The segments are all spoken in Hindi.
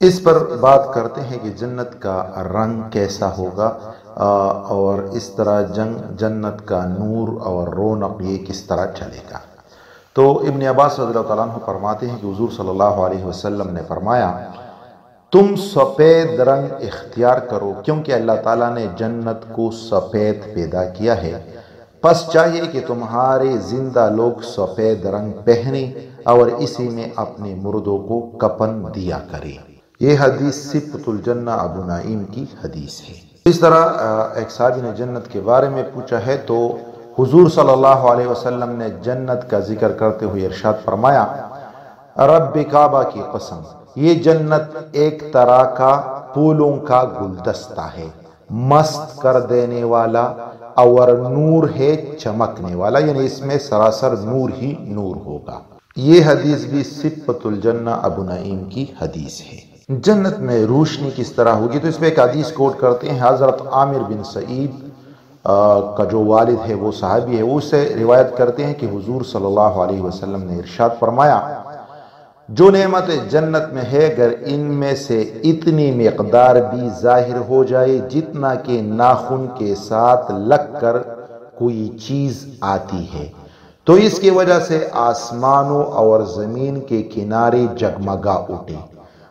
इस पर बात करते हैं कि जन्नत का रंग कैसा होगा और इस तरह जंग, जन्नत का नूर और रौनक ये किस तरह चलेगा। तो इबन अब्बास तु फरमाते हैं कि हजूर सल्लल्लाहु अलैहि वसल्लम ने फरमाया, तुम सफ़ेद रंग इख्तियार करो, क्योंकि अल्लाह ताला ने जन्नत को सफ़ेद पैदा किया है। बस चाहिए कि तुम्हारे ज़िंदा लोग सफ़ेद रंग पहने और इसी में अपने मुर्दों को कपन दिया करें। यह हदीस सिपतुलजन्ना अबू नाइम की हदीस है। इस तरह एक साहबी ने जन्नत के बारे में पूछा है तो हुजूर सल्लल्लाहु अलैहि वसल्लम ने जन्नत का ज़िक्र करते हुए इरशाद फरमाया रब काबा की कसम, ये जन्नत एक तरह का फूलों का गुलदस्ता है। मस्त कर देने वाला और नूर है चमकने वाला, यानी इसमें सरासर नूर ही नूर होगा। ये हदीस भी सिपतुल जन्ना अबू नईम की हदीस है। जन्नत में रोशनी किस तरह होगी? तो इस पर एक हदीस कोट करते हैं, हज़रत आमिर बिन सईद का जो वालिद है, वो साहबी है उससे रिवायत करते हैं कि हुजूर सल्लल्लाहु अलैहि वसल्लम ने इरशाद फरमाया, जो नेमत जन्नत में है, अगर इनमें से इतनी मकदार भी ज़ाहिर हो जाए, जितना कि नाखून के साथ लग कर कोई चीज़ आती है। तो इसकी वजह से आसमानों और ज़मीन के किनारे जगमगा उठे।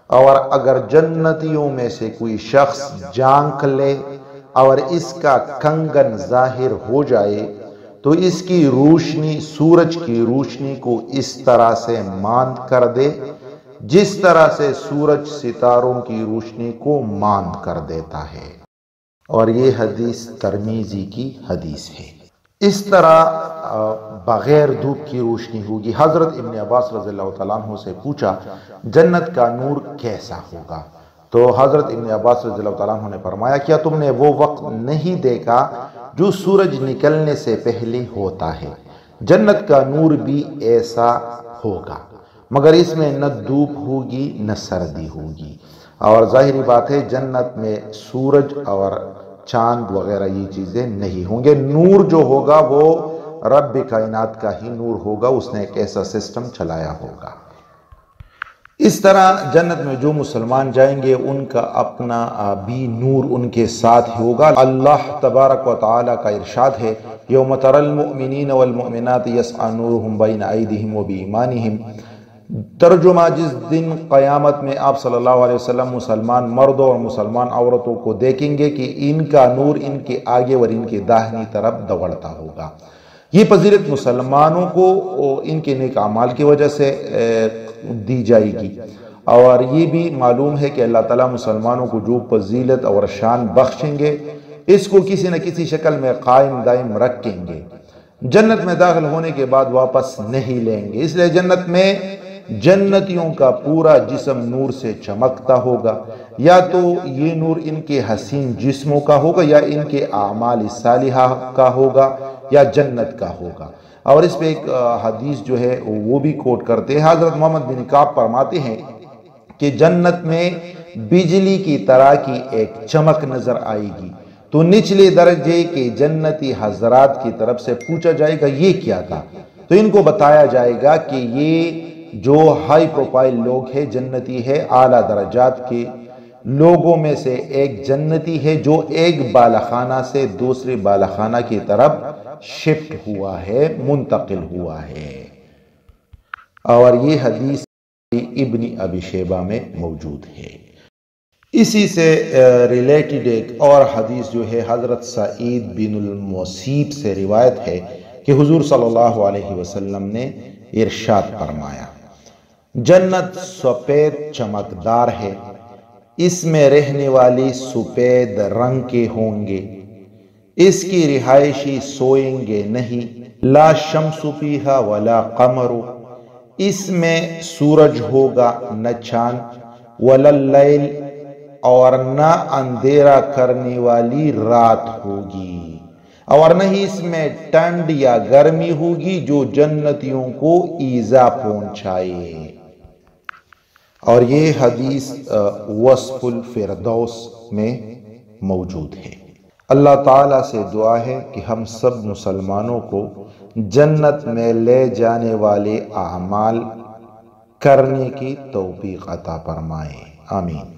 और अगर जन्नतियों में से कोई शख्स जांक ले और इसका कंगन ज़ाहिर हो जाए तो इसकी रोशनी, सूरज की रोशनी को इस तरह से मांद कर दे, जिस तरह से सूरज सितारों की रोशनी को मांद कर देता है। और ये हदीस तरमीजी की हदीस है। इस तरह बगैर धूप की रोशनी होगी। हज़रत इबन अब्बास रज़ी से पूछा, जन्नत का नूर कैसा होगा? तो हज़रत इबन अब्बास ने फरमाया, क्या तुमने वो वक्त नहीं देखा जो सूरज निकलने से पहले होता है? जन्नत का नूर भी ऐसा होगा, मगर इसमें न धूप होगी, न सर्दी होगी। और ज़ाहिर बात है, जन्नत में सूरज और चाँद वगैरह ये चीज़ें नहीं होंगे। नूर जो होगा वो रब कायनात का ही नूर होगा, उसने एक ऐसा सिस्टम चलाया होगा। इस तरह जन्नत में जो मुसलमान जाएँगे, उनका अपना भी नूर उनके साथ होगा। अल्लाह तबारक व ताली का इरशाद है, योम तरलमिन वलमिनत यसनूरहम बैन आइदिहिम व बीमानिहिम तर्जुमा जिस दिन क़यामत में आप सल्लल्लाहु अलैहि वसल्लम मुसलमान मर्दों और मुसलमान औरतों को देखेंगे कि इनका नूर इनके आगे और इनके दाहिनी तरफ़ दौड़ता होगा। ये फजीलत मुसलमानों को इनके नेक अमाल की वजह से दी जाएगी। और ये भी मालूम है कि अल्लाह ताला मुसलमानों को जो फजीलत और शान बख्शेंगे, इसको किसी न किसी शक्ल में कायम दायम रखेंगे। जन्नत में दाखिल होने के बाद वापस नहीं लेंगे। इसलिए जन्नत में जन्नतियों का पूरा जिस्म नूर से चमकता होगा। या तो ये नूर इनके हसीन जिस्मों का होगा, या इनके आमाल सालिहा का होगा, या जन्नत का होगा। और इस पे एक हदीस जो है, वो भी कोट करते हैं। हज़रत मोहम्मद बिन काब फरमाते हैं कि जन्नत में बिजली की तरह की एक चमक नज़र आएगी। तो निचले दर्जे के जन्नती हजरात की तरफ़ से पूछा जाएगा, ये क्या था? तो इनको बताया जाएगा कि ये जो हाई प्रोफ़ाइल लोग हैं, जन्नती है, आला दर्जात के लोगों में से एक जन्नती है, जो एक बालाखाना से दूसरे बालाखाना की तरफ़ शिफ्ट हुआ है, मुंतकिल हुआ है। और ये हदीस इब्नी अबी शेबा में मौजूद है। इसी से रिलेटेड एक और हदीस जो है, हज़रत सईद बिन मुसीब से रिवायत है कि हुजूर सल्लल्लाहु अलैहि वसल्लम ने इरशाद फरमाया। जन्नत सफ़ेद चमकदार है। इसमें रहने वाली सफ़ेद रंग के होंगे। इसकी रिहायशी सोएँगे नहीं। ला शमसुफीहा वला कमरु। इसमें सूरज होगा न चाँद। वलल और न अंधेरा करने वाली रात होगी। और न ही इसमें ठंड या गर्मी होगी जो जन्नतियों को ईजा पहुँचाए। और ये हदीस वसफुल फिरदौस में मौजूद है। अल्लाह ताला से दुआ है कि हम सब मुसलमानों को जन्नत में ले जाने वाले अमाल करने की तौफीक अता फरमाए। आमीन।